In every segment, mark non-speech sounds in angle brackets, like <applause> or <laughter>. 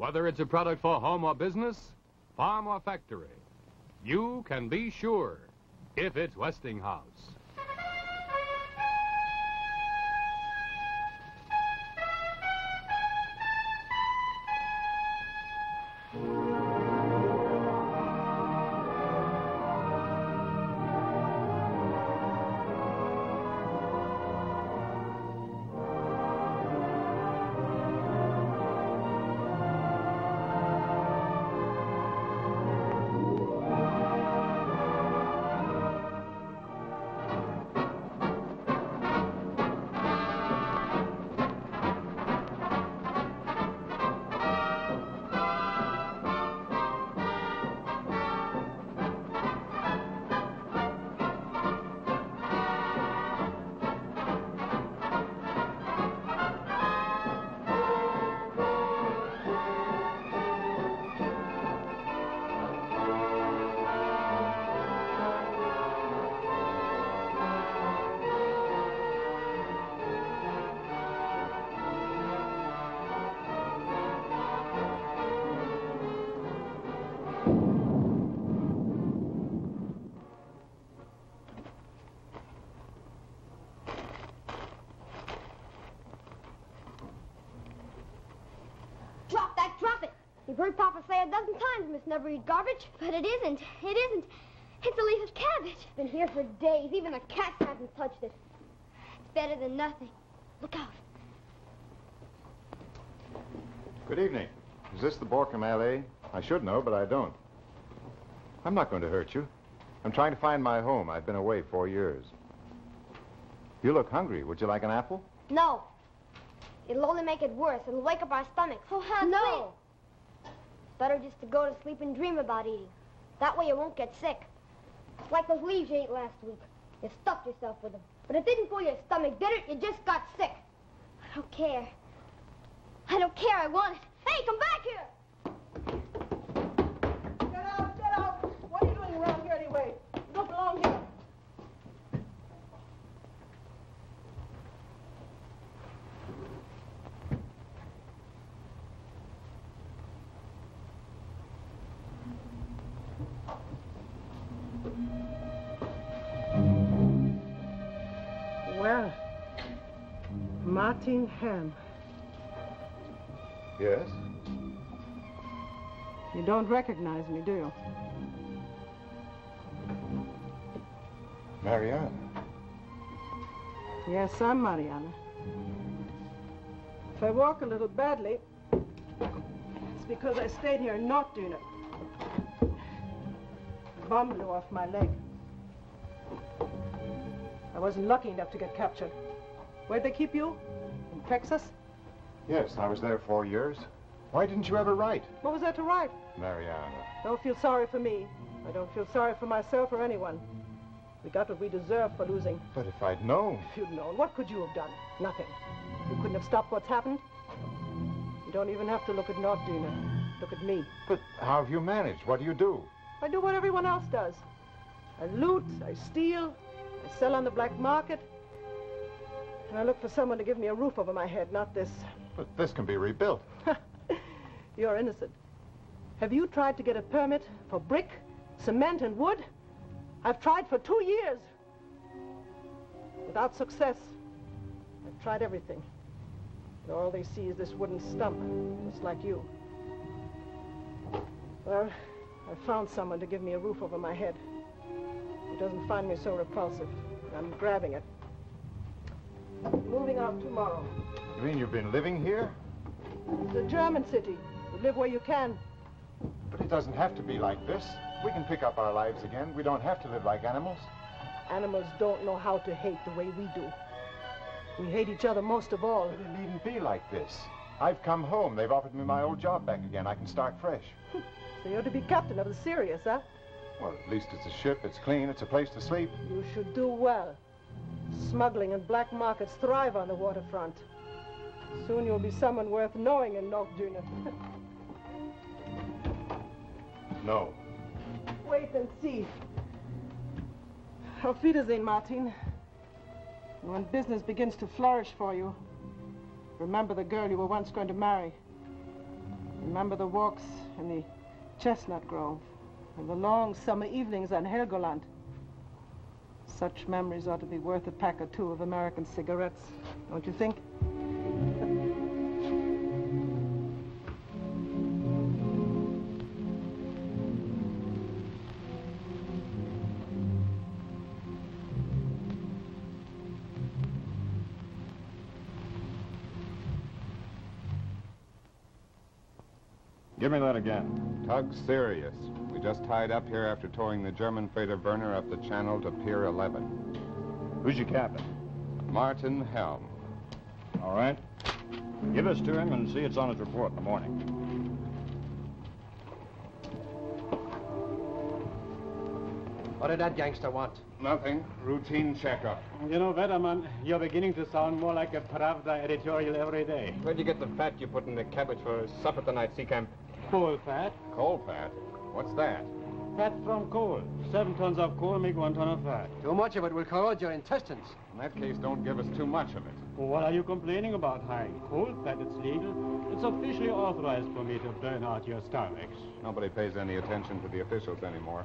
Whether it's a product for home or business, farm or factory, you can be sure if it's Westinghouse. Never eat garbage, but it isn't. It isn't. It's a leaf of cabbage. It's been here for days. Even the cats haven't touched it. It's better than nothing. Look out. Good evening. Is this the Borkham Alley? I should know, but I don't. I'm not going to hurt you. I'm trying to find my home. I've been away four years. You look hungry. Would you like an apple? No. It'll only make it worse. It'll wake up our stomachs. Oh, Hans, no. Better just to go to sleep and dream about eating. That way you won't get sick. It's like those leaves you ate last week. You stuffed yourself with them. But it didn't pull your stomach, did it? You just got sick. I don't care. I don't care. I want it. Hey, come back here! Get out, get out. What are you doing around here anyway? Ham. Yes. You don't recognize me, do you? Marianne. Yes, I'm Mariana. If I walk a little badly, it's because I stayed here not doing it. A bomb blew off my leg. I wasn't lucky enough to get captured. Where'd they keep you? Texas? Yes, I was there four years. Why didn't you ever write? What was there to write? Mariana. Don't feel sorry for me. I don't feel sorry for myself or anyone. We got what we deserved for losing. But if I'd known. If you'd known, what could you have done? Nothing. You couldn't have stopped what's happened. You don't even have to look at Norddüner. Look at me. But how have you managed? What do you do? I do what everyone else does. I loot, I steal, I sell on the black market. And I look for someone to give me a roof over my head, not this. But this can be rebuilt. You're innocent. Have you tried to get a permit for brick, cement, and wood? I've tried for two years. Without success. I've tried everything. And all they see is this wooden stump, just like you. Well, I found someone to give me a roof over my head. He doesn't find me so repulsive. I'm grabbing it. Moving out tomorrow. You mean you've been living here? It's a German city. You live where you can. But it doesn't have to be like this. We can pick up our lives again. We don't have to live like animals. Animals don't know how to hate the way we do. We hate each other most of all. But it needn't be like this. I've come home. They've offered me my old job back again. I can start fresh. So you're to be captain of the Sirius, huh? Well, at least it's a ship. It's clean. It's a place to sleep. You should do well. Smuggling and black markets thrive on the waterfront. Soon you'll be someone worth knowing in Norddüner. <laughs> No. Wait and see. Auf Wiedersehen, Martin. When business begins to flourish for you, remember the girl you were once going to marry. Remember the walks in the chestnut grove and the long summer evenings on Helgoland. Such memories ought to be worth a pack or two of American cigarettes, don't you think? Give me that again. Tug Sirius. We just tied up here after towing the German freighter Werner up the channel to Pier 11. Who's your captain? Martin Helm. All right. Give this to him and see it's on his report in the morning. What did that gangster want? Nothing. Routine checkup. You know, Wetterman, you're beginning to sound more like a Pravda editorial every day. Where'd you get the fat you put in the cabbage for supper tonight, Seacamp? Coal fat. Coal fat. What's that? Fat from coal. Seven tons of coal make one ton of fat. Too much of it will corrode your intestines. In that case, don't give us too much of it. What are you complaining about, Hank? Coal fat, it's legal. It's officially authorized for me to burn out your stomachs. Nobody pays any attention to the officials anymore.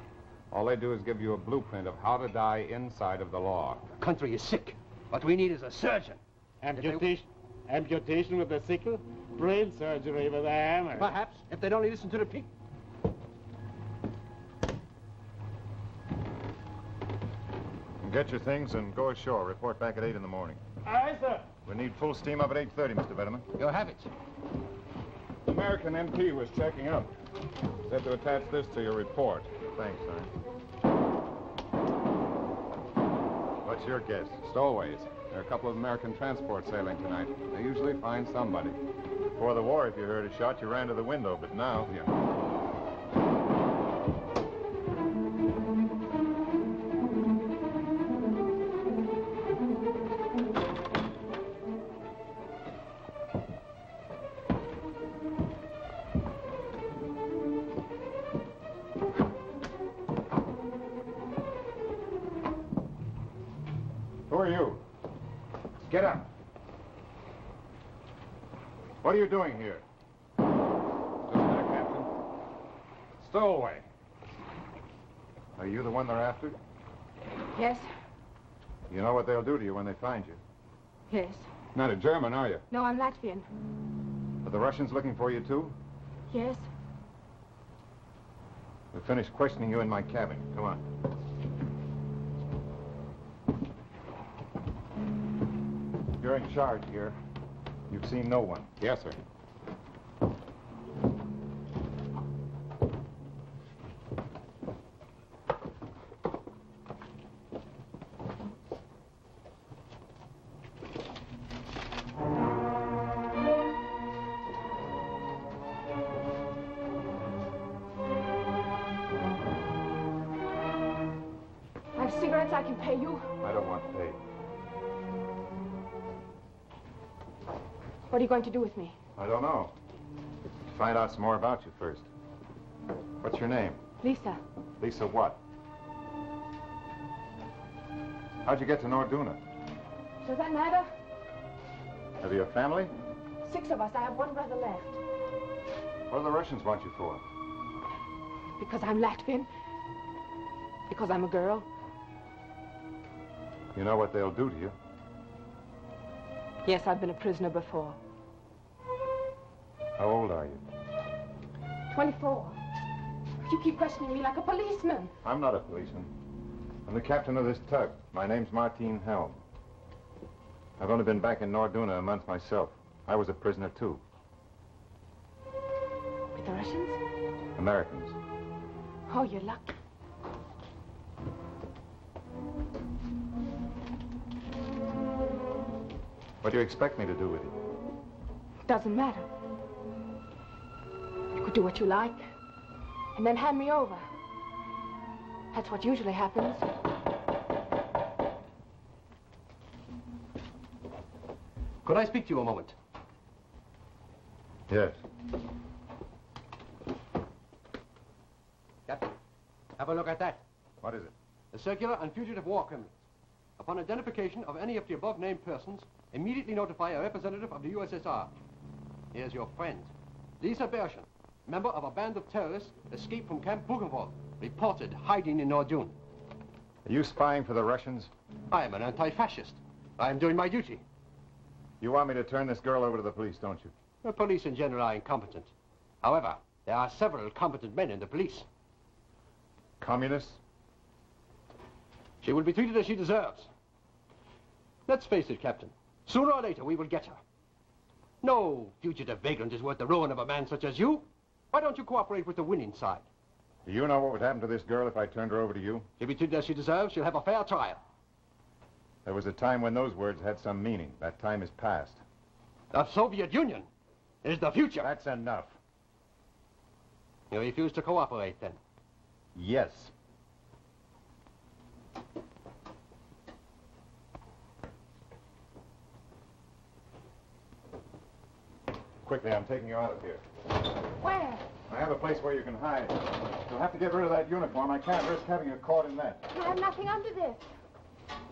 All they do is give you a blueprint of how to die inside of the law. The country is sick. What we need is a surgeon. Amputation, amputation with a sickle, brain surgery with a hammer. Perhaps, if they'd only listen to the people. Get your things and go ashore. Report back at 8 in the morning. Aye, sir. We need full steam up at 8.30, Mr. Vetterman. You'll have it. American MP was checking up. Said to attach this to your report. Thanks, sir. What's your guess? Stowaways. There are a couple of American transports sailing tonight. They usually find somebody. Before the war, if you heard a shot, you ran to the window, but now... Yeah. What are you doing here? Just a minute, Captain. Stowaway. Are you the one they're after? Yes, You know what they'll do to you when they find you. yes. Not a German, are you? No, I'm Latvian. Are the Russians looking for you, too? Yes. We'll finish questioning you in my cabin. Come on. You're in charge here. You've seen no one. Yes, sir. You going to do with me? I don't know. Find out some more about you first. What's your name? Lisa. Lisa what? How'd you get to Norduna? Does that matter? Have you a family? Six of us. I have one brother left. What do the Russians want you for? Because I'm Latvian. Because I'm a girl. You know what they'll do to you. Yes, I've been a prisoner before. How old are you? 24. You keep questioning me like a policeman. I'm not a policeman. I'm the captain of this tug. My name's Martin Helm. I've only been back in Norduna a month myself. I was a prisoner, too. With the Russians? Americans. Oh, you're lucky. What do you expect me to do with you? Doesn't matter. You could do what you like. And then hand me over. That's what usually happens. Could I speak to you a moment? Yes. Captain, have a look at that. What is it? The circular on fugitive war criminals. Upon identification of any of the above named persons, immediately notify a representative of the USSR. Here's your friend. Lisa Berschen, member of a band of terrorists escaped from Camp Buchenwald, reported hiding in Nordun. Are you spying for the Russians? I am an anti-fascist. I am doing my duty. You want me to turn this girl over to the police, don't you? The police in general are incompetent. However, there are several competent men in the police. Communists? She will be treated as she deserves. Let's face it, Captain. Sooner or later, we will get her. No fugitive vagrant is worth the ruin of a man such as you. Why don't you cooperate with the winning side? Do you know what would happen to this girl if I turned her over to you? She'll be treated as she deserves. She'll have a fair trial. There was a time when those words had some meaning. That time is past. The Soviet Union is the future. That's enough. You refuse to cooperate, then? Yes. Quickly, I'm taking you out of here. Where? I have a place where you can hide. You'll have to get rid of that uniform. I can't risk having you caught in that. I have nothing under this.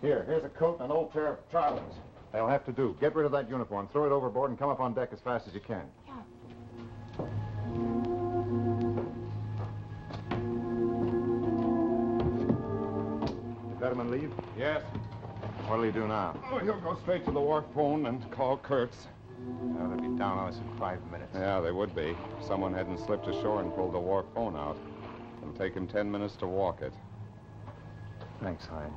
Here, here's a coat and an old pair of trousers. They'll have to do. Get rid of that uniform, throw it overboard, and come up on deck as fast as you can. You let him leave? Yes. What'll he do now? Oh, he'll go straight to the wharf phone and call Kurtz. Now, they'll be down on us in five minutes. Yeah, they would be. If someone hadn't slipped ashore and pulled the war phone out. It'll take him ten minutes to walk it. Thanks, Hein.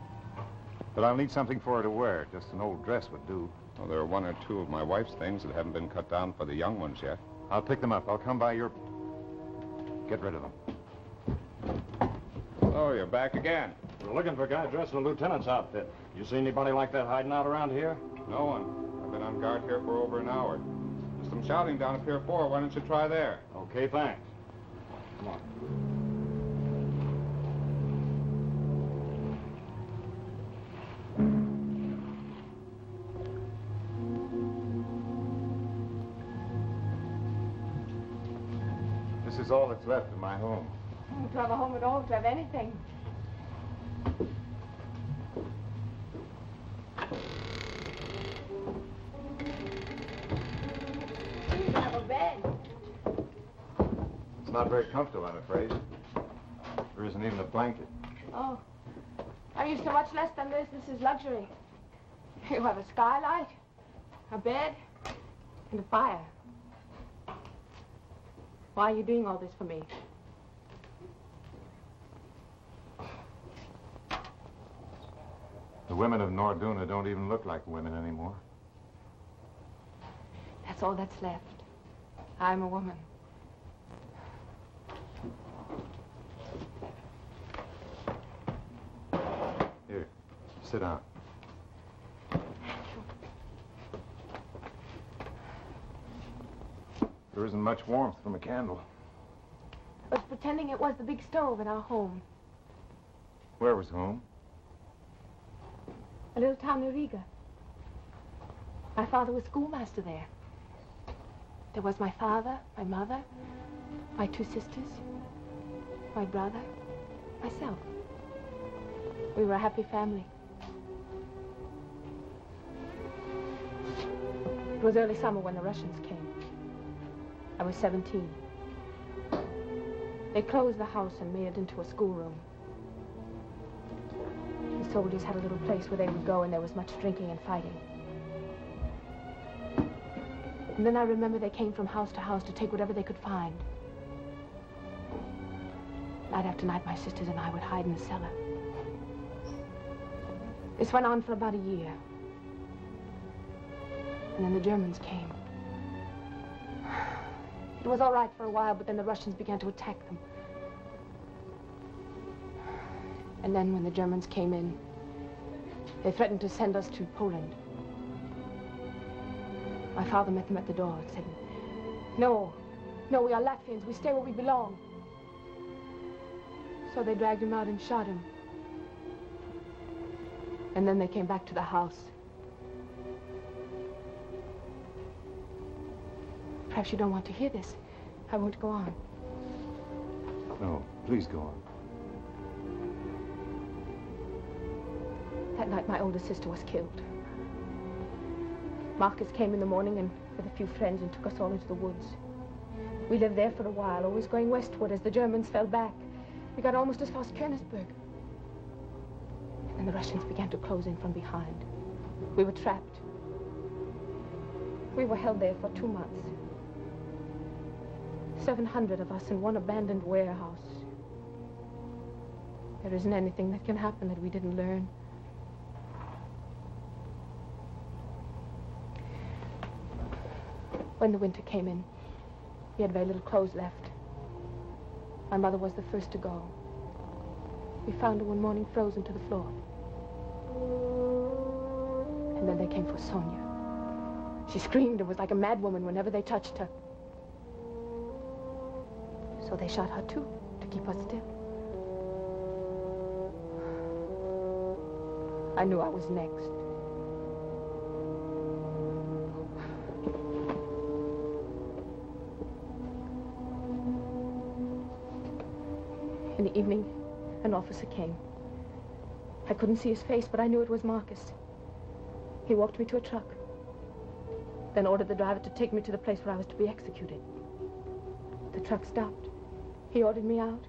But I'll need something for her to wear. Just an old dress would do. Well, there are one or two of my wife's things that haven't been cut down for the young ones yet. I'll pick them up. I'll come by your... Get rid of them. Oh, you're back again. We're looking for a guy dressed in a lieutenant's outfit. You see anybody like that hiding out around here? No one. I've been on guard here for over an hour. There's some shouting down at Pier 4. Why don't you try there? Okay, thanks. Come on. This is all that's left of my home. To have a home at all, to have anything. Not very comfortable, I'm afraid. There isn't even a blanket. Oh. I'm used to much less than this. This is luxury. You have a skylight, a bed, and a fire. Why are you doing all this for me? The women of Norduna don't even look like women anymore. That's all that's left. I'm a woman. Here, sit down. There isn't much warmth from a candle. I was pretending it was the big stove in our home. Where was home? A little town near Riga. My father was schoolmaster there. There was my father, my mother, my two sisters, my brother, myself. We were a happy family. Was early summer when the Russians came. I was 17. They closed the house and made it into a schoolroom. The soldiers had a little place where they would go and there was much drinking and fighting. And then I remember they came from house to house to take whatever they could find. Night after night, my sisters and I would hide in the cellar. This went on for about a year. And then the Germans came. It was all right for a while, but then the Russians began to attack them. And then when the Germans came in, they threatened to send us to Poland. My father met them at the door and said, No, no, we are Latvians. We stay where we belong. So they dragged him out and shot him. And then they came back to the house. Perhaps you don't want to hear this. I won't go on. No, please go on. That night, my older sister was killed. Marcus came in the morning and with a few friends and took us all into the woods. We lived there for a while, always going westward as the Germans fell back. We got almost as far as Königsberg. And then the Russians began to close in from behind. We were trapped. We were held there for two months. 700 of us in one abandoned warehouse. There isn't anything that can happen that we didn't learn. When the winter came in, we had very little clothes left. My mother was the first to go. We found her one morning frozen to the floor. And then they came for Sonia. She screamed and was like a madwoman whenever they touched her. So they shot her too, to keep us still. I knew I was next. In the evening, an officer came. I couldn't see his face, but I knew it was Marcus. He walked me to a truck, then ordered the driver to take me to the place where I was to be executed. The truck stopped. He ordered me out.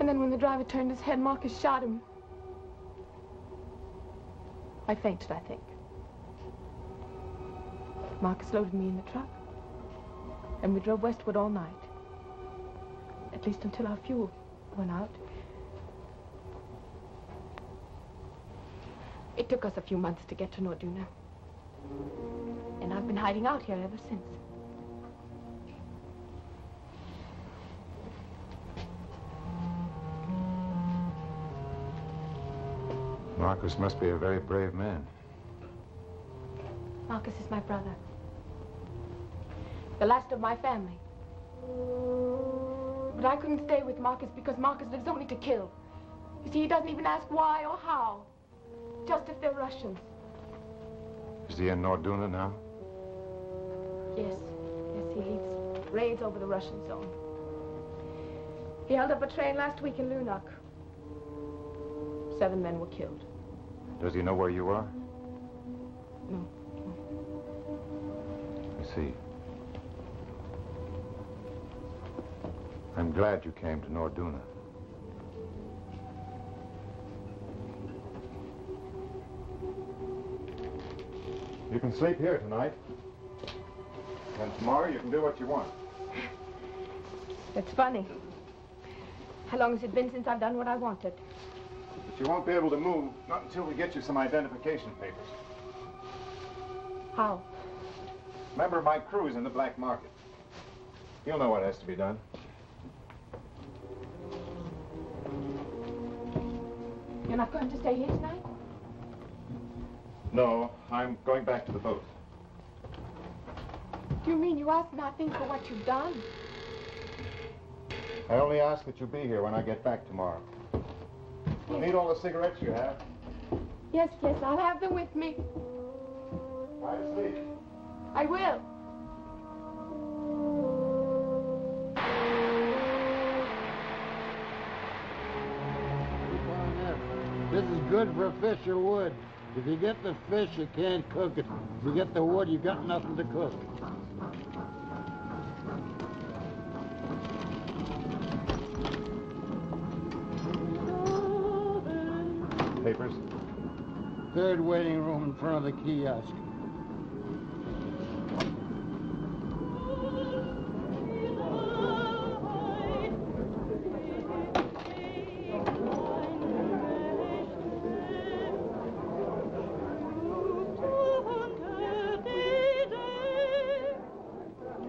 And then when the driver turned his head, Marcus shot him. I fainted, I think. Marcus loaded me in the truck, and we drove westward all night. At least until our fuel went out. It took us a few months to get to Norduna. And I've been hiding out here ever since. Marcus must be a very brave man. Marcus is my brother. The last of my family. But I couldn't stay with Marcus because Marcus lives only to kill. You see, he doesn't even ask why or how. Just if they're Russians. Is he in Norduna now? Yes. Yes, he leads raids over the Russian zone. He held up a train last week in Lunak. Seven men were killed. Does he know where you are? No. I see. I'm glad you came to Norduna. You can sleep here tonight. And tomorrow you can do what you want. It's funny. How long has it been since I've done what I wanted? But you won't be able to move, not until we get you some identification papers. How? Member of my crew is in the black market. You'll know what has to be done. You're not going to stay here tonight? No, I'm going back to the boat. Do you mean you ask nothing for what you've done? I only ask that you be here when I get back tomorrow. You'll need all the cigarettes you have. Yes, yes, I'll have them with me. Try to sleep. I will. Keep on that. This is good for fish or wood. If you get the fish, you can't cook it. If you get the wood, you've got nothing to cook. Third waiting room in front of the kiosk.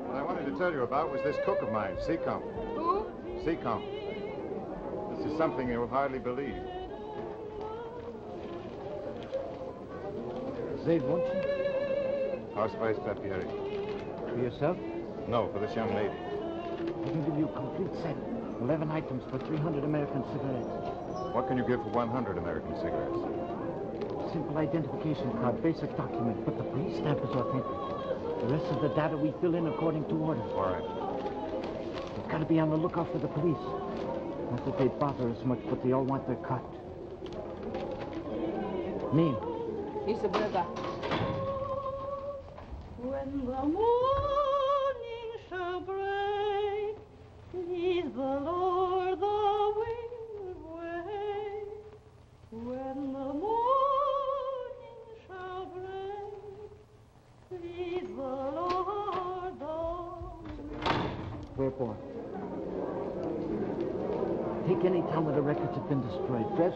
What I wanted to tell you about was this cook of mine, Seacombe. Who? Seacombe. This is something you'll hardly believe. Say, won't you? Ausweispapiere. For yourself? No, for this young lady. I can give you a complete set. 11 items for 300 American cigarettes. What can you give for 100 American cigarettes? Simple identification card, basic document, but the police stamp is authentic. The rest of the data we fill in according to order. All right. You've got to be on the lookout for the police. Not that they bother us much, but they all want their cut. Name? Lisa Berger.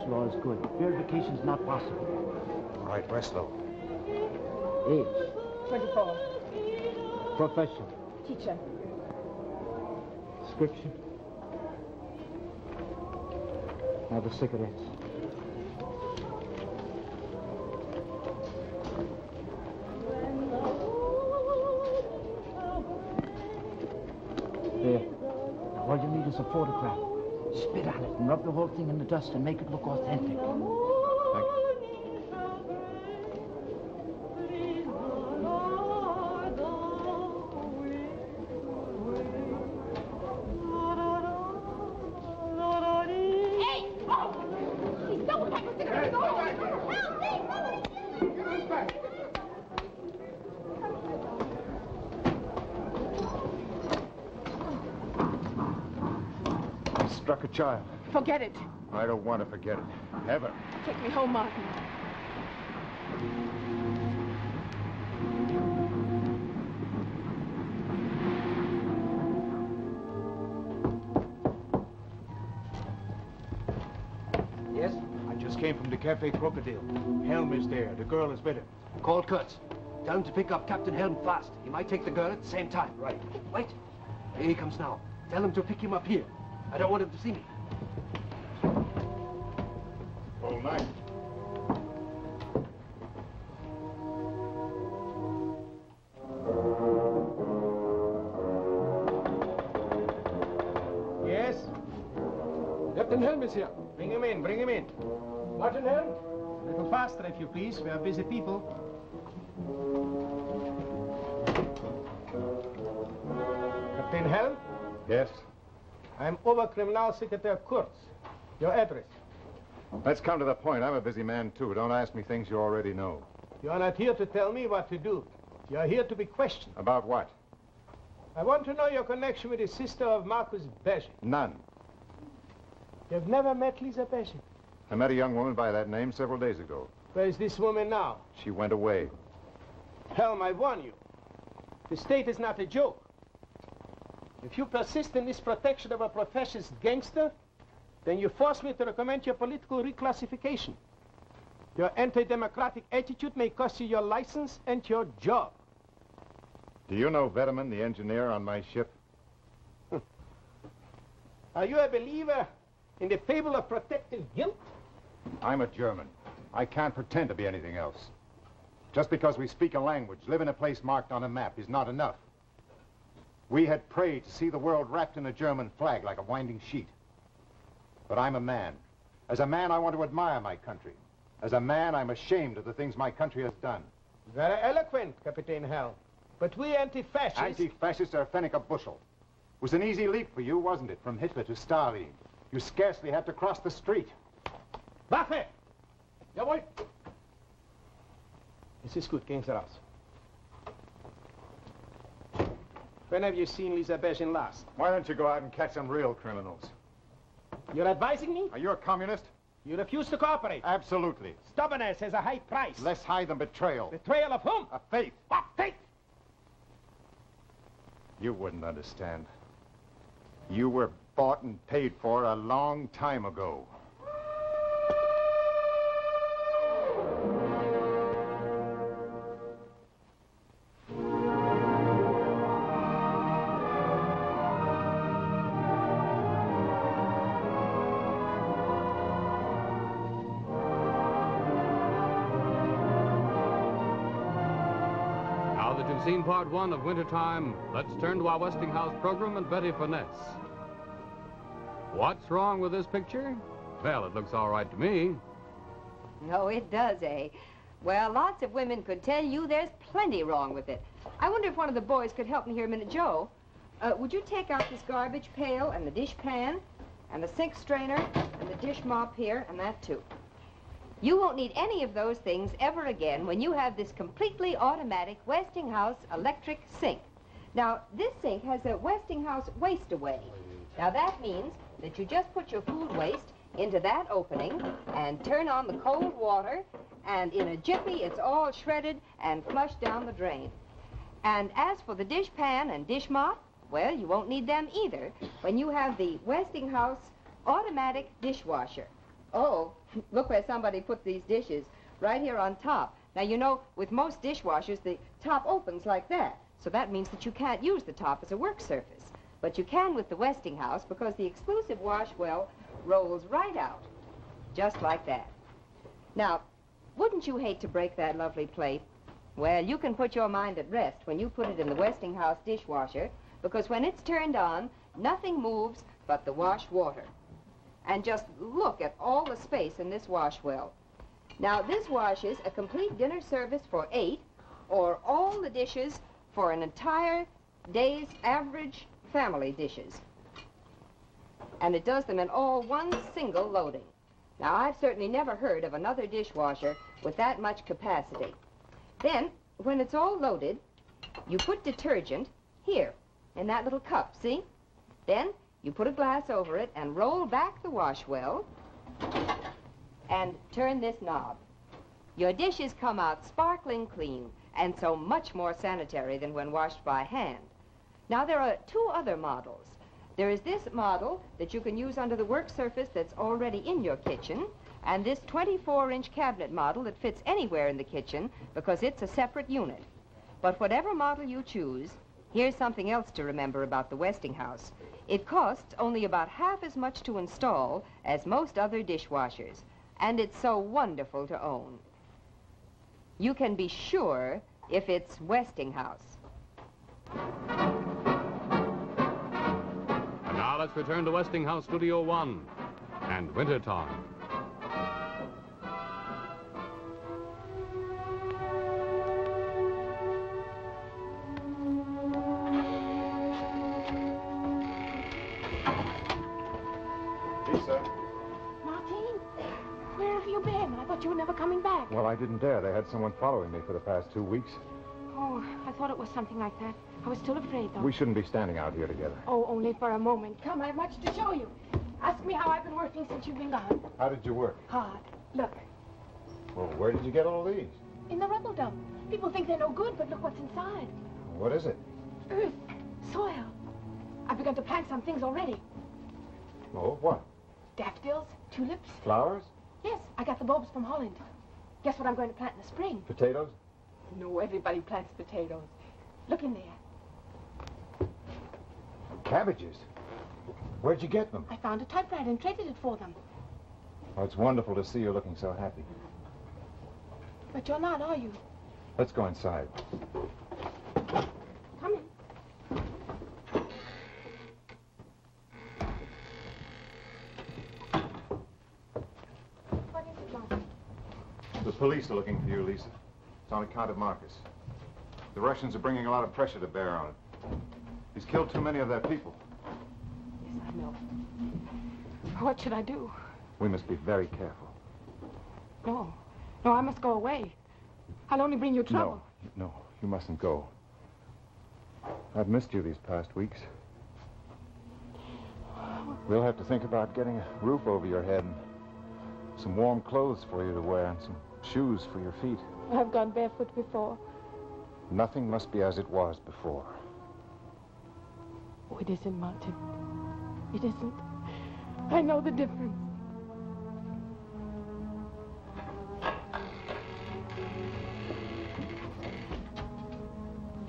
Breslau is good. Verification's not possible. All right, Breslau. Age. 24. Profession. Teacher. Description. Now the cigarettes. There. Now all you need is a photograph. Spit on it and rub the whole thing in the dust and make it look authentic. Forget it. I don't want to forget it. Ever. Take me home, Martin. Yes? I just came from the Cafe Crocodile. Helm is there. The girl is with him. Call Kurtz. Tell him to pick up Captain Helm fast. He might take the girl at the same time. Right. Wait. Here he comes now. Tell him to pick him up here. I don't want him to see me. Busy people. Captain Helm, Yes? I'm Oberkriminal Secretary Kurtz. Your address. Let's come to the point. I'm a busy man, too. Don't ask me things you already know. You are not here to tell me what to do. You are here to be questioned. About what? I want to know your connection with the sister of Marcus Bezhin. None. You've never met Lisa Bezhin. I met a young woman by that name several days ago. Where is this woman now? She went away. Helm, I warn you. The state is not a joke. If you persist in this protection of a profession's gangster, then you force me to recommend your political reclassification. Your anti-democratic attitude may cost you your license and your job. Do you know Vetterman, the engineer on my ship? <laughs> Are you a believer in the fable of protective guilt? I'm a German. I can't pretend to be anything else. Just because we speak a language, live in a place marked on a map, is not enough. We had prayed to see the world wrapped in a German flag like a winding sheet. But I'm a man. As a man, I want to admire my country. As a man, I'm ashamed of the things my country has done. Very eloquent, Captain Helm. But we anti-fascists... Anti-fascists are a pfennig a bushel. It was an easy leap for you, wasn't it? From Hitler to Stalin. You scarcely had to cross the street. Waffe! Jawohl! Es ist gut, gehen Sie raus. When have you seen Lisa Bezhin last? Why don't you go out and catch some real criminals? You're advising me? Are you a communist? You refuse to cooperate. Absolutely. Stubbornness has a high price. Less high than betrayal. Betrayal of whom? A faith. What faith? You wouldn't understand. You were bought and paid for a long time ago. Seen part one of Wintertime, let's turn to our Westinghouse program and Betty Furness. What's wrong with this picture? Well, it looks all right to me. No, it does, eh? Well, lots of women could tell you there's plenty wrong with it. I wonder if one of the boys could help me here a minute. Joe, uh, would you take out this garbage pail and the dish pan and the sink strainer and the dish mop here and that too? You won't need any of those things ever again when you have this completely automatic Westinghouse electric sink. Now, this sink has a Westinghouse waste away. Now, that means that you just put your food waste into that opening and turn on the cold water, and in a jiffy, it's all shredded and flushed down the drain. And as for the dish pan and dish mop, Well, you won't need them either when you have the Westinghouse automatic dishwasher. Oh, <laughs> look where somebody put these dishes, right here on top. Now, you know, with most dishwashers, the top opens like that. So that means that you can't use the top as a work surface. But you can with the Westinghouse because the exclusive wash well rolls right out, just like that. Now, wouldn't you hate to break that lovely plate? Well, you can put your mind at rest when you put it in the Westinghouse dishwasher because when it's turned on, nothing moves but the wash water. And just look at all the space in this wash well. Now, this washes a complete dinner service for eight or all the dishes for an entire day's average family dishes. And it does them in all one single loading. Now, I've certainly never heard of another dishwasher with that much capacity. Then, when it's all loaded, you put detergent here in that little cup, see? Then you put a glass over it and roll back the wash well and turn this knob. Your dishes come out sparkling clean and so much more sanitary than when washed by hand. Now, there are two other models. There is this model that you can use under the work surface that's already in your kitchen, and this 24-inch cabinet model that fits anywhere in the kitchen because it's a separate unit. But whatever model you choose, here's something else to remember about the Westinghouse. It costs only about half as much to install as most other dishwashers, and it's so wonderful to own. You can be sure if it's Westinghouse. And now let's return to Westinghouse Studio One and Wintertime. Thought you were never coming back. Well, I didn't dare. They had someone following me for the past two weeks. Oh, I thought it was something like that. I was still afraid, though. We shouldn't be standing out here together. Oh, only for a moment. Come, I have much to show you. Ask me how I've been working since you've been gone. How did you work? Hard. Look, Well, where did you get all these? in the rubble dump. People think they're no good, but look what's inside. What is it? Earth, soil. I've begun to plant some things already. Oh, what? Daffodils, tulips. Flowers? Yes, I got the bulbs from Holland. Guess what I'm going to plant in the spring? Potatoes? No, everybody plants potatoes. Look in there. Cabbages? Where'd you get them? I found a typewriter and traded it for them. Oh, it's wonderful to see you looking so happy. But you're not, are you? Let's go inside. Come in. What is it, Martin? The police are looking for you, Lisa. It's on account of Marcus. The Russians are bringing a lot of pressure to bear on it. He's killed too many of their people. Yes, I know. What should I do? We must be very careful. No. No, I must go away. I'll only bring you trouble. No, no, you mustn't go. I've missed you these past weeks. We'll have to think about getting a roof over your head and some warm clothes for you to wear and some shoes for your feet. I've gone barefoot before. Nothing must be as it was before. Oh, it isn't, Martin. It isn't. I know the difference.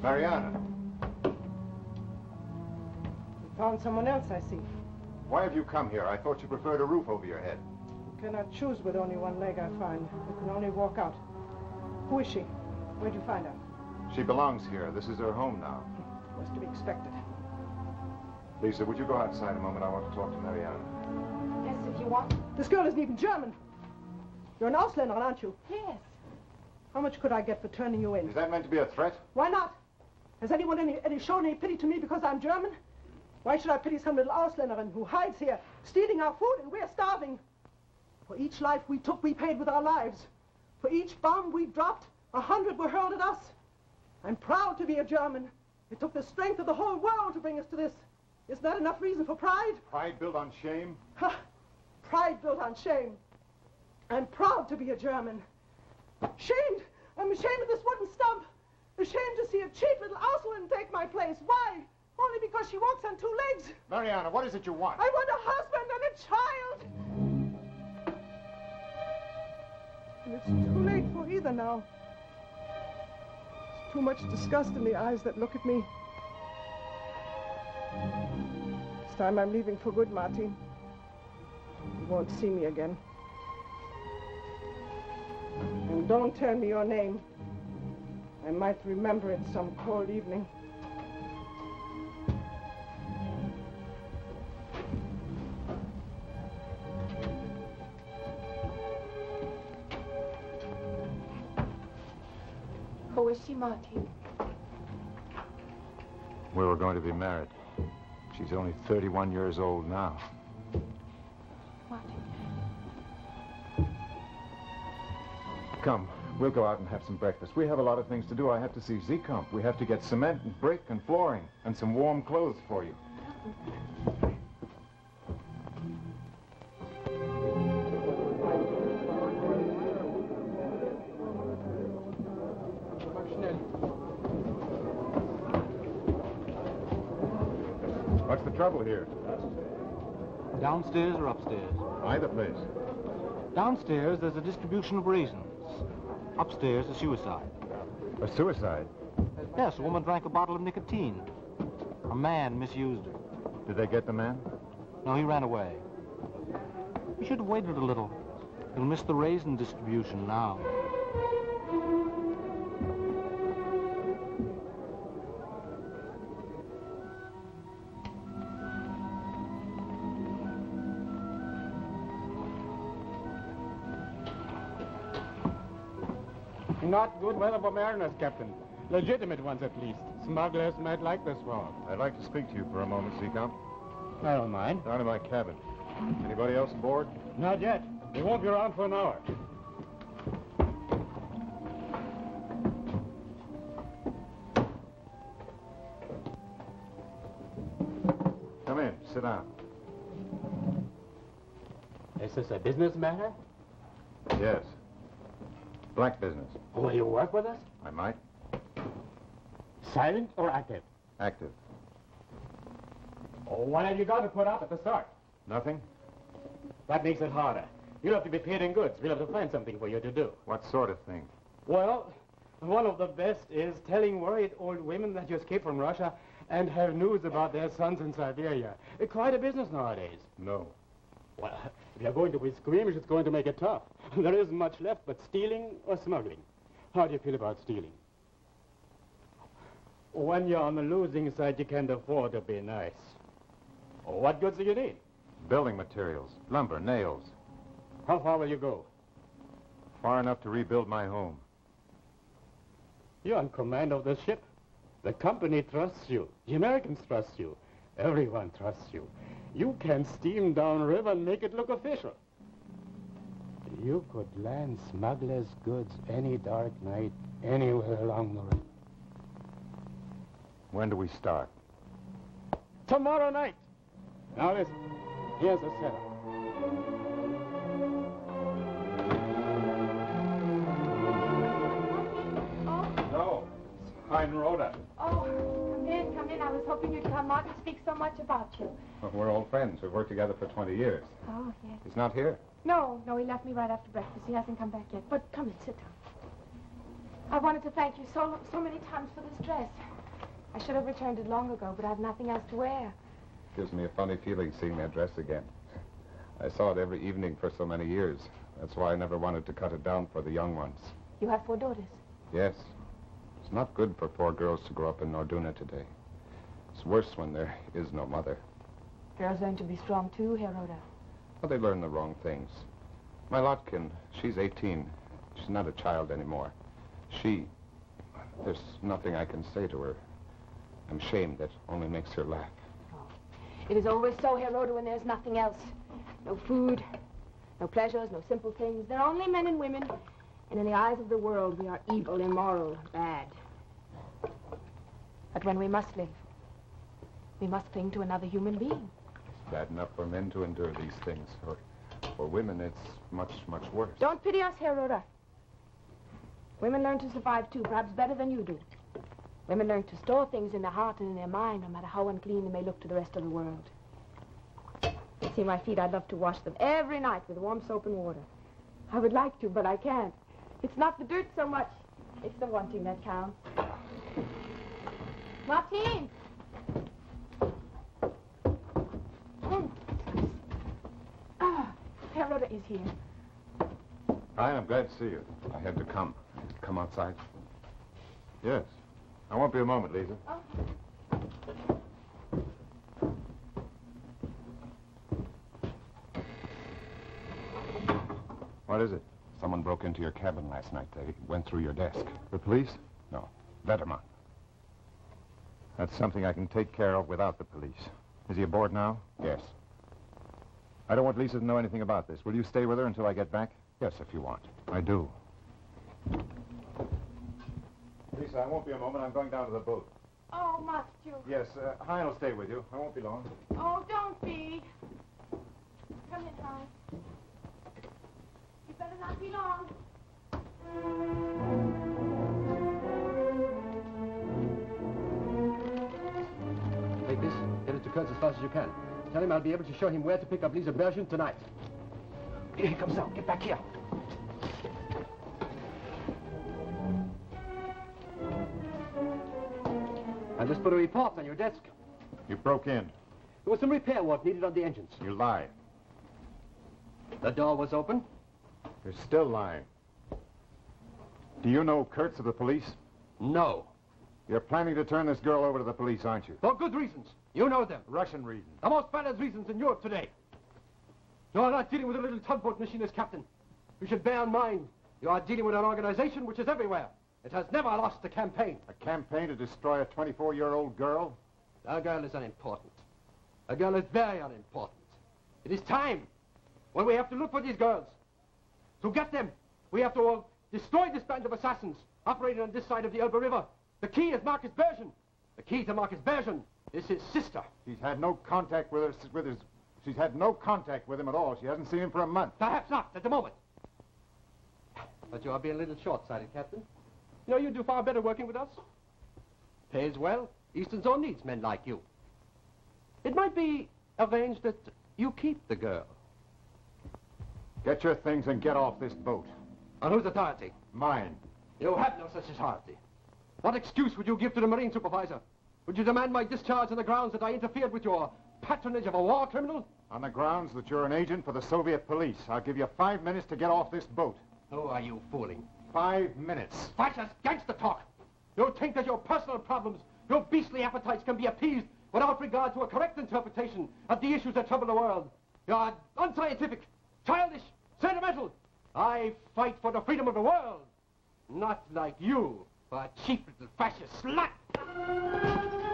Mariana, You found someone else, I see. why have you come here? I thought you preferred a roof over your head. You cannot choose with only one leg, I find. You can only walk out. Who is she? Where'd you find her? She belongs here. This is her home now. Was to be expected. Lisa, would you go outside a moment? I want to talk to Mariana. Yes, if you want. This girl isn't even German. You're an Ausländer, aren't you? Yes. How much could I get for turning you in? Is that meant to be a threat? Why not? Has anyone any, any shown any pity to me because I'm German? Why should I pity some little Ausländerin who hides here, stealing our food, and we're starving? For each life we took, we paid with our lives. For each bomb we dropped, a hundred were hurled at us. I'm proud to be a German. It took the strength of the whole world to bring us to this. Isn't that enough reason for pride? Pride built on shame? Ha! <laughs> Pride built on shame. I'm proud to be a German. Shamed! I'm ashamed of this wooden stump. Ashamed to see a cheap little Ausländerin take my place. Why? Only because she walks on two legs. Mariana, what is it you want? I want a husband and a child. And it's too late for either now. There's too much disgust in the eyes that look at me. This time I'm leaving for good, Martin. You won't see me again. And don't tell me your name. I might remember it some cold evening. She, Martin? We were going to be married. She's only 31 years old now. Martin. Come, we'll go out and have some breakfast. We have a lot of things to do. I have to see Z-Comp. We have to get cement and brick and flooring and some warm clothes for you. Downstairs or upstairs? Either place. Downstairs, there's a distribution of raisins. Upstairs, a suicide. A suicide? Yes, a woman drank a bottle of nicotine. A man misused her. Did they get the man? No, he ran away. We should have waited a little. You'll miss the raisin distribution now. Not good weather for mariners, Captain. Legitimate ones, at least. Smugglers might like this fog. I'd like to speak to you for a moment, Z-Comp. I don't mind. Down in my cabin. Anybody else aboard? Not yet. They won't be around for an hour. Come in. Sit down. Is this a business matter? Yes. Black business. Will you work with us? I might. Silent or active? Active. Oh, what have you got to put up at the start? Nothing? That makes it harder. You'll have to be paid in goods. We'll have to find something for you to do. What sort of thing? Well, one of the best is telling worried old women that you escaped from Russia and have news about their sons in Siberia. Quite a business nowadays. No. Well, if you're going to be squeamish, it's going to make it tough. <laughs> There isn't much left but stealing or smuggling. How do you feel about stealing? When you're on the losing side, you can't afford to be nice. What goods do you need? Building materials. Lumber, nails. How far will you go? Far enough to rebuild my home. You're in command of the ship. The company trusts you. The Americans trust you. Everyone trusts you. You can steam downriver and make it look official. You could land smugglers' goods any dark night, anywhere along the river. When do we start? Tomorrow night. Now listen, here's the setup. Oh. No. I'm Rhoda. Oh, come in. I was hoping you'd come. Martin speaks so much about you. We're old friends. We've worked together for 20 years. Oh, yes. He's not here. No, no, he left me right after breakfast. He hasn't come back yet. But come in, sit down. I wanted to thank you so, so many times for this dress. I should have returned it long ago, but I've nothing else to wear. Gives me a funny feeling seeing that dress again. I saw it every evening for so many years. That's why I never wanted to cut it down for the young ones. You have four daughters. Yes. It's not good for four girls to grow up in Norduna today. It's worse when there is no mother. Girls learn to be strong, too, Heroda. Well, they learn the wrong things. My Lotkin, she's 18. She's not a child anymore. She, there's nothing I can say to her. I'm ashamed that only makes her laugh. Oh. It is always so, Heroda, when there's nothing else. No food, no pleasures, no simple things. There are only men and women. And in the eyes of the world, we are evil, immoral, bad. But when we must live, we must cling to another human being. It's bad enough for men to endure these things. For, for women, it's much, much worse. Don't pity us, Heroda. Women learn to survive, too, perhaps better than you do. Women learn to store things in their heart and in their mind, no matter how unclean they may look to the rest of the world. You see my feet, I'd love to wash them every night with warm soap and water. I would like to, but I can't. It's not the dirt so much. It's the wanting that counts. Martine! Mm. Ah, Herr Rhoda is here. Hi, I'm glad to see you. I had to come. Come outside. Yes. I won't be a moment, Lisa. What is it? Someone broke into your cabin last night. They went through your desk. The police? No. Vetterman. That's something I can take care of without the police. Is he aboard now? Yes. I don't want Lisa to know anything about this. Will you stay with her until I get back? Yes, if you want. I do. Lisa, I won't be a moment. I'm going down to the boat. Oh, must you? Yes, uh, Hein will stay with you. I won't be long. Oh, don't be. Come in, Hon. You better not be long. Take this, get it to Kurtz as fast as you can. Tell him I'll be able to show him where to pick up Lisa Bergen tonight. Here he comes now. Get back here. I just put a report on your desk. You broke in. There was some repair work needed on the engines. You lie. The door was open. You're still lying. Do you know Kurtz of the police? No. You're planning to turn this girl over to the police, aren't you? For good reasons. You know them. Russian reasons. The most valid reasons in Europe today. You are not dealing with a little tugboat machinist, Captain. You should bear in mind, you are dealing with an organization which is everywhere. It has never lost a campaign. A campaign to destroy a 24-year-old girl? A girl is unimportant. A girl is very unimportant. It is time when we have to look for these girls. To get them, we have to uh, destroy this band of assassins operating on this side of the Elbe River. The key is Marcus Bergen. The key to Marcus Bergen is his sister. She's had no contact with her, with his... She's had no contact with him at all. She hasn't seen him for a month. Perhaps not, at the moment. But you are being a little short-sighted, Captain. You know, you'd do far better working with us. Pays well. Eastern Zone needs men like you. It might be arranged that you keep the girl. Get your things and get off this boat. On whose authority? Mine. You have no such authority. What excuse would you give to the Marine Supervisor? Would you demand my discharge on the grounds that I interfered with your patronage of a war criminal? On the grounds that you're an agent for the Soviet police. I'll give you five minutes to get off this boat. Who are you fooling? Five minutes. Fascist gangster talk. You think that your personal problems, your beastly appetites can be appeased without regard to a correct interpretation of the issues that trouble the world. You're unscientific, childish, sentimental. I fight for the freedom of the world. Not like you, a cheap little fascist slut.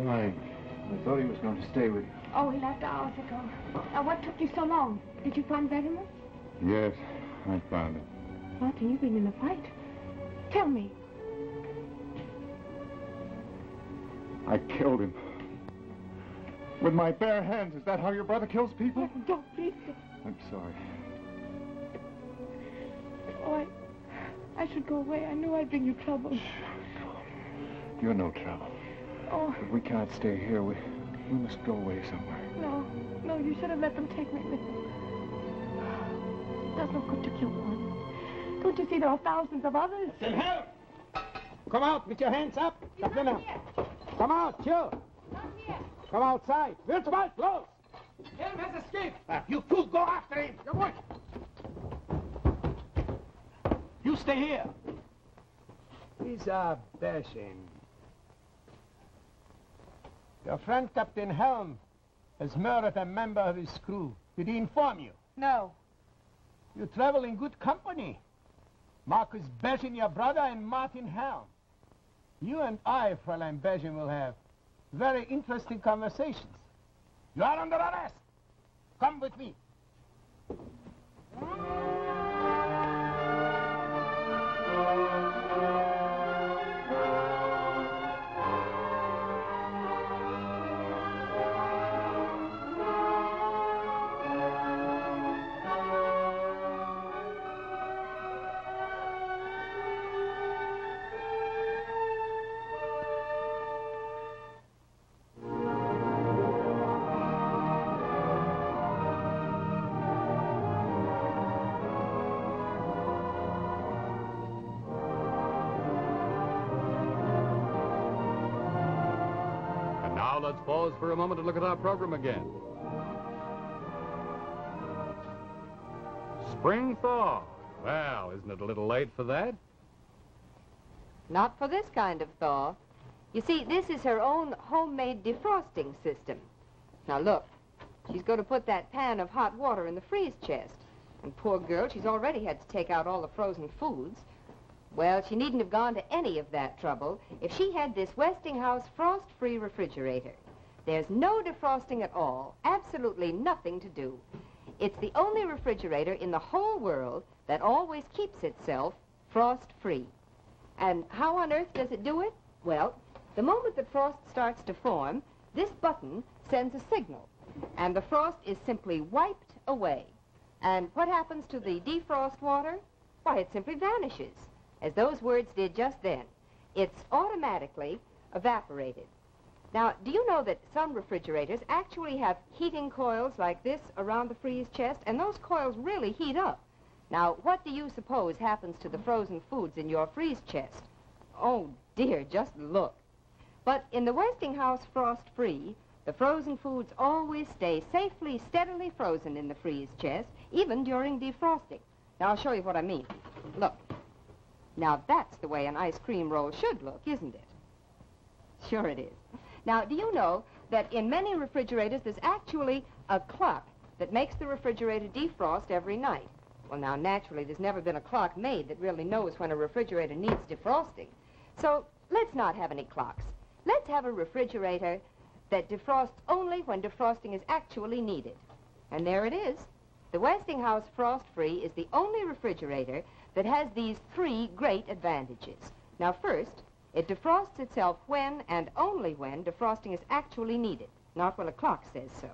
I thought he was going to stay with you. Oh, he left hours ago. Now, what took you so long? Did you find Vetterman? Yes, I found him. Martin, you've been in a fight. Tell me. I killed him. With my bare hands. Is that how your brother kills people? Don't, please. I'm sorry. Oh, I, I should go away. I knew I'd bring you trouble. You're no trouble. Oh, But we can't stay here. We, We must go away somewhere. No, no, you should have let them take me with them. It does no good to kill one. Don't you see there are thousands of others? Then help! Come out with your hands up. Captain Helm. Come out, you. Come outside. Wilsbald, close. Helm has escaped. Ah, you two go after him. Your boy. You stay here. These are bashing. Your friend Captain Helm has murdered a member of his crew. Did he inform you? No. You travel in good company. Marcus Bezin, your brother, and Martin Helm. You and I, Fräulein Bezin, will have very interesting conversations. You are under arrest. Come with me. Moment to look at our program again. Spring thaw. Well, isn't it a little late for that? Not for this kind of thaw. You see, this is her own homemade defrosting system. Now look, she's going to put that pan of hot water in the freeze chest. And poor girl, she's already had to take out all the frozen foods. Well, she needn't have gone to any of that trouble if she had this Westinghouse frost-free refrigerator. There's no defrosting at all, absolutely nothing to do. It's the only refrigerator in the whole world that always keeps itself frost-free. And how on earth does it do it? Well, the moment the frost starts to form, this button sends a signal, and the frost is simply wiped away. And what happens to the defrost water? Why, it simply vanishes, as those words did just then. It's automatically evaporated. Now, do you know that some refrigerators actually have heating coils like this around the freeze chest, and those coils really heat up? Now, what do you suppose happens to the frozen foods in your freeze chest? Oh, dear, just look. But in the Westinghouse Frost Free, the frozen foods always stay safely, steadily frozen in the freeze chest, even during defrosting. Now, I'll show you what I mean. Look. Now, that's the way an ice cream roll should look, isn't it? Sure it is. Now, do you know that in many refrigerators there's actually a clock that makes the refrigerator defrost every night? Well, now, naturally, there's never been a clock made that really knows when a refrigerator needs defrosting. So, let's not have any clocks. Let's have a refrigerator that defrosts only when defrosting is actually needed. And there it is. The Westinghouse Frost Free is the only refrigerator that has these three great advantages. Now, first, it defrosts itself when and only when defrosting is actually needed, not when a clock says so.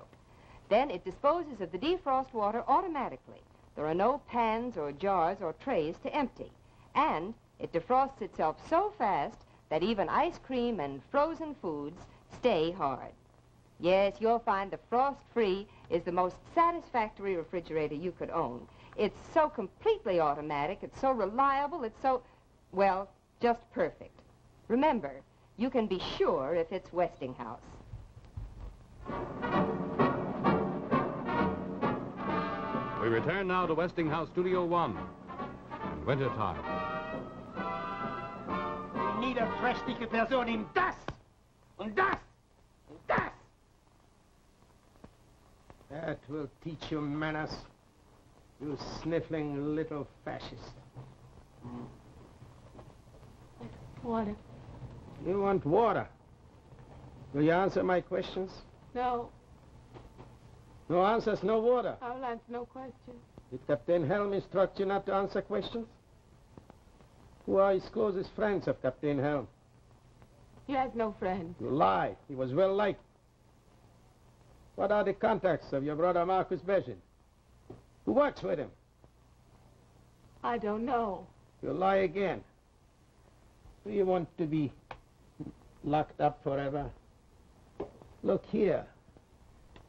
Then it disposes of the defrost water automatically. There are no pans or jars or trays to empty. And it defrosts itself so fast that even ice cream and frozen foods stay hard. Yes, you'll find the frost-free is the most satisfactory refrigerator you could own. It's so completely automatic, it's so reliable, it's so, well, just perfect. Remember, you can be sure if it's Westinghouse. We return now to Westinghouse Studio One in wintertime. We need a fresh dicke Person in das und das und das. That will teach you manners, you sniffling little fascist. Water. You want water? Will you answer my questions? No, No answers, no water. I will answer no questions. Did Captain Helm instruct you not to answer questions? Who are his closest friends of Captain Helm? He has no friends. You lie. He was well liked. What are the contacts of your brother Marcus Bezin? Who works with him? I don't know. You lie again. Do you want to be locked up forever? Look here.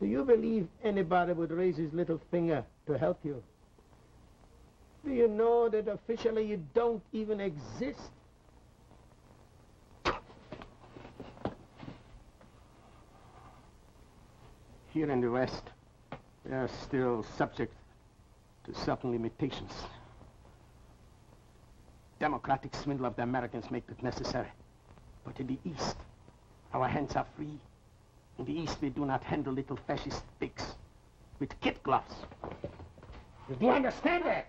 Do you believe anybody would raise his little finger to help you? Do you know that officially you don't even exist? Here in the West, we are still subject to certain limitations. Democratic swindle of the Americans make it necessary. But in the East, our hands are free. In the East, we do not handle little fascist pigs with kid gloves. Do you do understand that?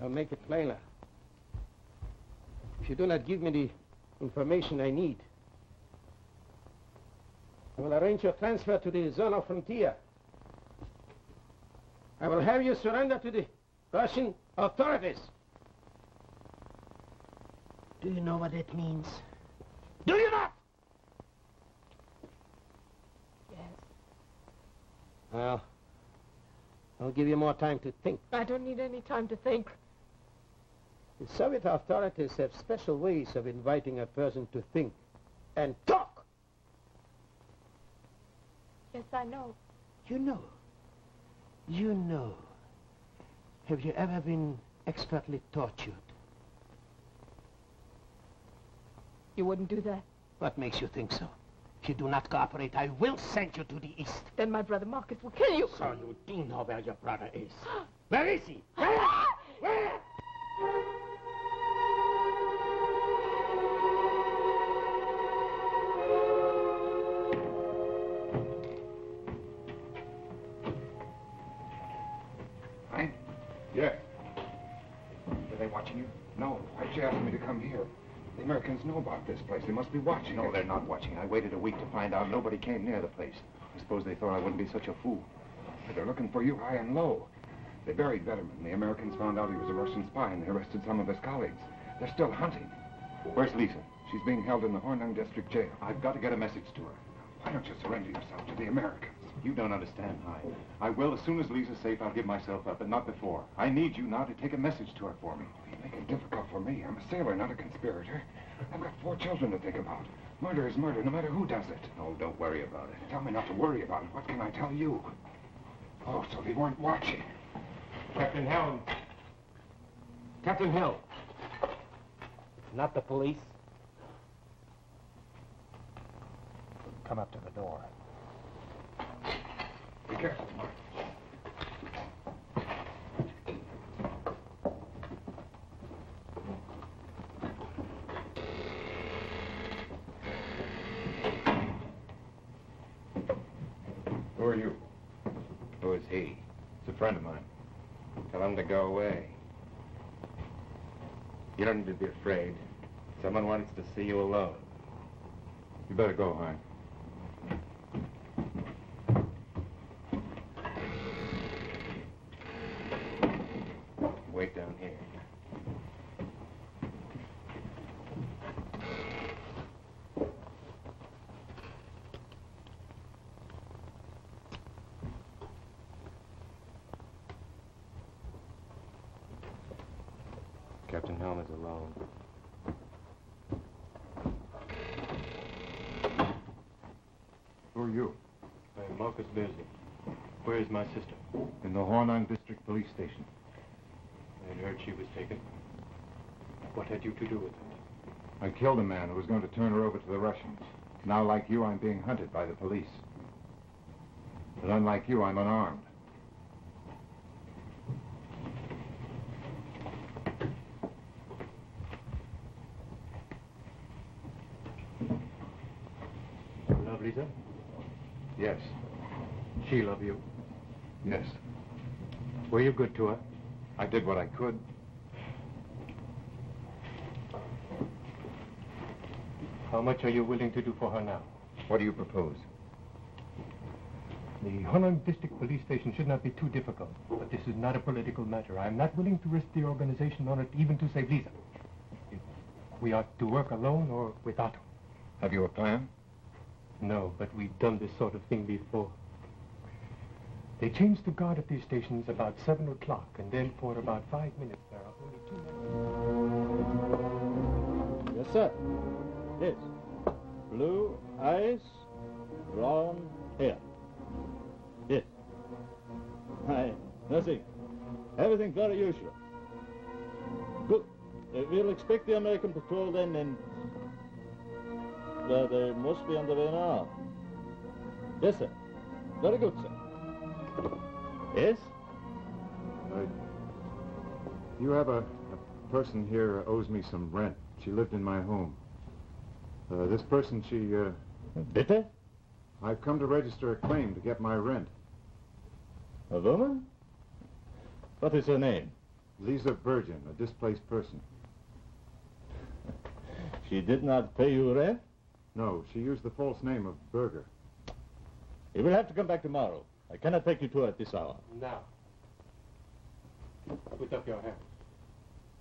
I'll make it plainer. If you do not give me the information I need, I will arrange your transfer to the zone of frontier. I will have you surrender to the Russian authorities. Do you know what that means? Do you not? Yes. Well, I'll give you more time to think. I don't need any time to think. The Soviet authorities have special ways of inviting a person to think and talk. Yes, I know. You know. You know. Have you ever been expertly tortured? You wouldn't do that. What makes you think so? If you do not cooperate, I will send you to the east. Then my brother Marcus will kill you. So you do know where your brother is. <gasps> Where is he? Where? <gasps> Where? This place. They must be watching. No, they're not watching. I waited a week to find out. Nobody came near the place. I suppose they thought I wouldn't be such a fool. They're looking for you high and low. They buried Vetterman. The Americans found out he was a Russian spy, and they arrested some of his colleagues. They're still hunting. Where's Lisa? She's being held in the Hornung District Jail. I've got to get a message to her. Why don't you surrender yourself to the Americans? You don't understand, Hein. I will. As soon as Lisa's safe, I'll give myself up, but not before. I need you now to take a message to her for me. You make it difficult for me. I'm a sailor, not a conspirator. I've got four children to think about. Murder is murder, no matter who does it. Oh, don't worry about it. Tell me not to worry about it. What can I tell you? Oh, so they weren't watching. Captain Helm. Captain Hill. Not the police. Come up to the door. Be careful, Mark. Who are you? Who is he? It's a friend of mine. Tell him to go away. You don't need to be afraid. Someone wants to see you alone. You better go, Hein. Wait down here. Captain Helm is alone. Who are you? I'm Marcus Beardsley. Where is my sister? In the Hornung District Police Station. I had heard she was taken. What had you to do with it? I killed a man who was going to turn her over to the Russians. Now, like you, I'm being hunted by the police. But unlike you, I'm unarmed. You love Lisa? Yes. She love you. Yes. Were you good to her? I did what I could. How much are you willing to do for her now? What do you propose? The Hornung District Police Station should not be too difficult, but this is not a political matter. I am not willing to risk the organization on it even to save Lisa. If we are to work alone or with Otto. Have you a plan? No, but we've done this sort of thing before. They change the guard at these stations about 7 o'clock, and then for about five minutes there are only two men. Yes, sir. Yes. blue eyes, brown hair. Yes. I, nothing. Everything very usual. Good. Uh, we'll expect the American patrol then and... Well, they must be on the way now. Yes, sir. Very good, sir. Yes? Uh, you have a, a person here owes me some rent. She lived in my home. Uh, this person, she, uh... Bitte? I've come to register a claim to get my rent. A woman? What is her name? Lisa Virgin, a displaced person. <laughs> She did not pay you rent? No, she used the false name of Berger. You will have to come back tomorrow. I cannot take you to her at this hour. Now. Put up your hands.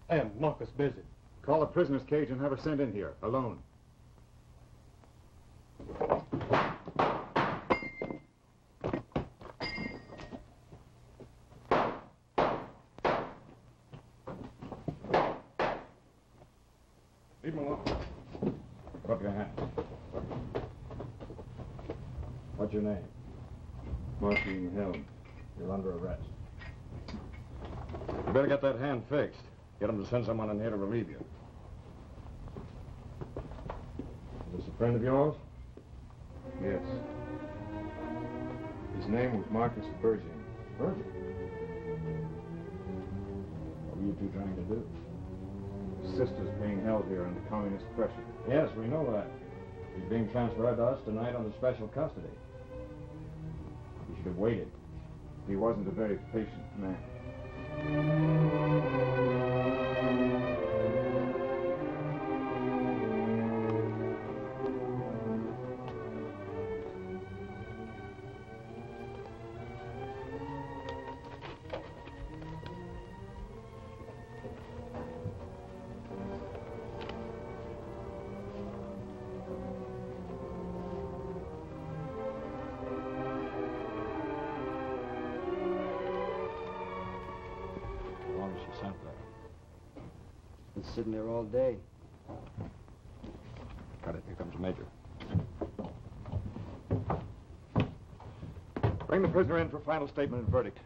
I am Marcus Bezin. Call a prisoner's cage and have her sent in here, alone. Leave him alone. Put up your hands. What's your name? Martin Helm. You're under arrest. You better get that hand fixed. Get him to send someone in here to relieve you. Is this a friend of yours? Yes. His name was Marcus Virgin. Virgin? What were you two trying to do? His sister's being held here under communist pressure. Yes, we know that. He's being transferred to us tonight under special custody. You should have waited. He wasn't a very patient man. Sitting there all day. Got it. Here comes the Major. Bring the prisoner in for final statement and verdict.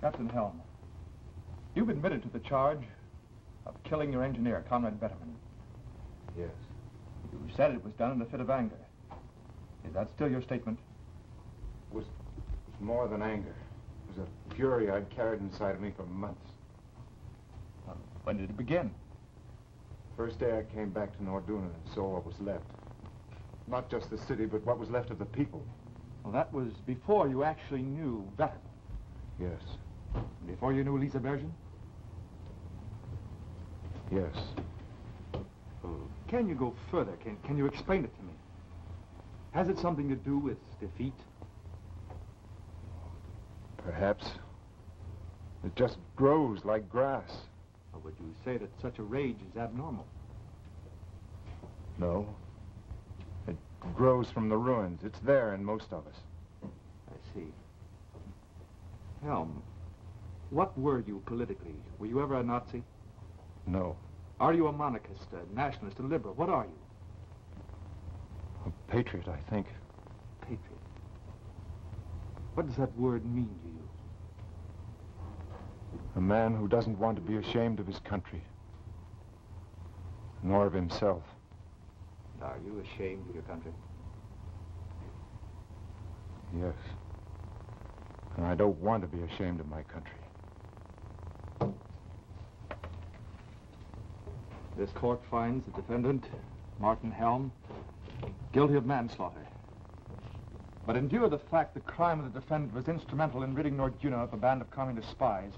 Captain Helm, you've admitted to the charge of killing your engineer, Conrad Vetterman. Yes. You said it was done in a fit of anger. Is that still your statement? It was, it was more than anger. It was a fury I'd carried inside of me for months. When did it begin? First day I came back to Norduna and saw what was left. Not just the city, but what was left of the people. Well, that was before you actually knew Vetterman. Yes. Before you knew Lisa Virgin? Yes. Can you go further? Can, can you explain it to me? Has it something to do with defeat? Perhaps. It just grows like grass. Or would you say that such a rage is abnormal? No. It grows from the ruins. It's there in most of us. I see. Helm, what were you politically? Were you ever a Nazi? No. Are you a monarchist, a nationalist, a liberal? What are you? A patriot, I think. Patriot. What does that word mean to you? A man who doesn't want to be ashamed of his country. Nor of himself. And Are you ashamed of your country? Yes. And I don't want to be ashamed of my country. This court finds the defendant, Martin Helm, guilty of manslaughter. But in view of the fact the crime of the defendant was instrumental in ridding Norduna of a band of communist spies,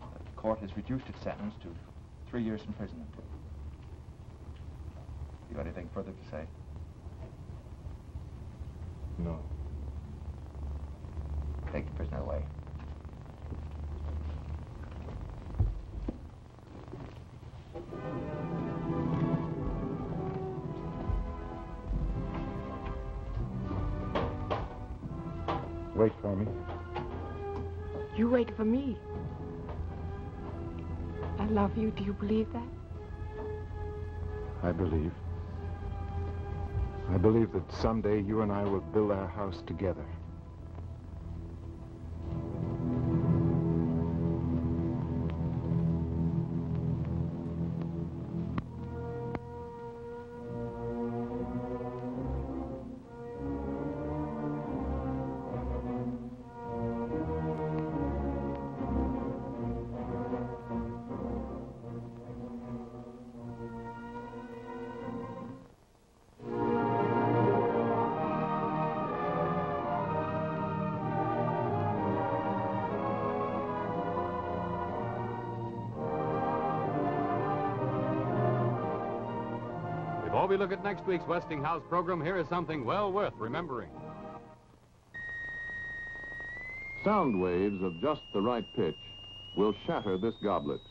the court has reduced its sentence to three years imprisonment. You got anything further to say? No. Take the prisoner away. Wait for me. You wait for me. I love you. Do you believe that? I believe. I believe that someday you and I will build our house together. Before we look at next week's Westinghouse program, here is something well worth remembering. Sound waves of just the right pitch will shatter this goblet.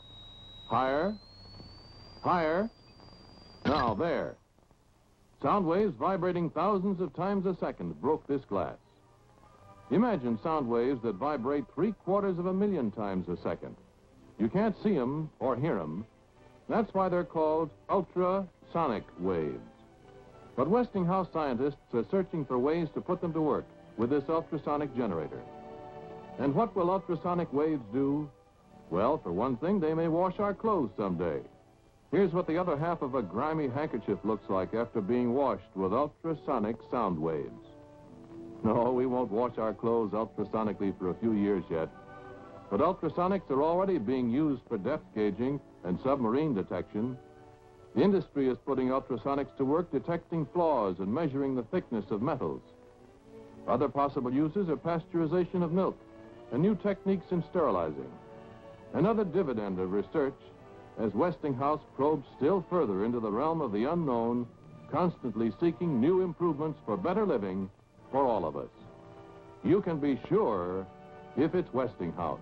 Higher, higher, now there. Sound waves vibrating thousands of times a second broke this glass. Imagine sound waves that vibrate three quarters of a million times a second. You can't see them or hear them. That's why they're called ultrasonic waves. But Westinghouse scientists are searching for ways to put them to work with this ultrasonic generator. And what will ultrasonic waves do? Well, for one thing, they may wash our clothes someday. Here's what the other half of a grimy handkerchief looks like after being washed with ultrasonic sound waves. No, we won't wash our clothes ultrasonically for a few years yet. But ultrasonics are already being used for depth gauging and submarine detection. The industry is putting ultrasonics to work detecting flaws and measuring the thickness of metals. Other possible uses are pasteurization of milk and new techniques in sterilizing. Another dividend of research as Westinghouse probes still further into the realm of the unknown, constantly seeking new improvements for better living for all of us. You can be sure if it's Westinghouse.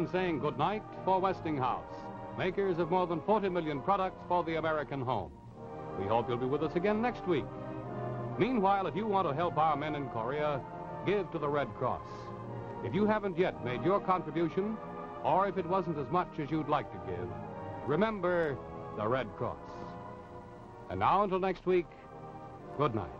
Brenson saying goodnight for Westinghouse, makers of more than 40 million products for the American home. We hope you'll be with us again next week. Meanwhile, if you want to help our men in Korea, give to the Red Cross. If you haven't yet made your contribution, or if it wasn't as much as you'd like to give, remember the Red Cross. And now until next week, good night.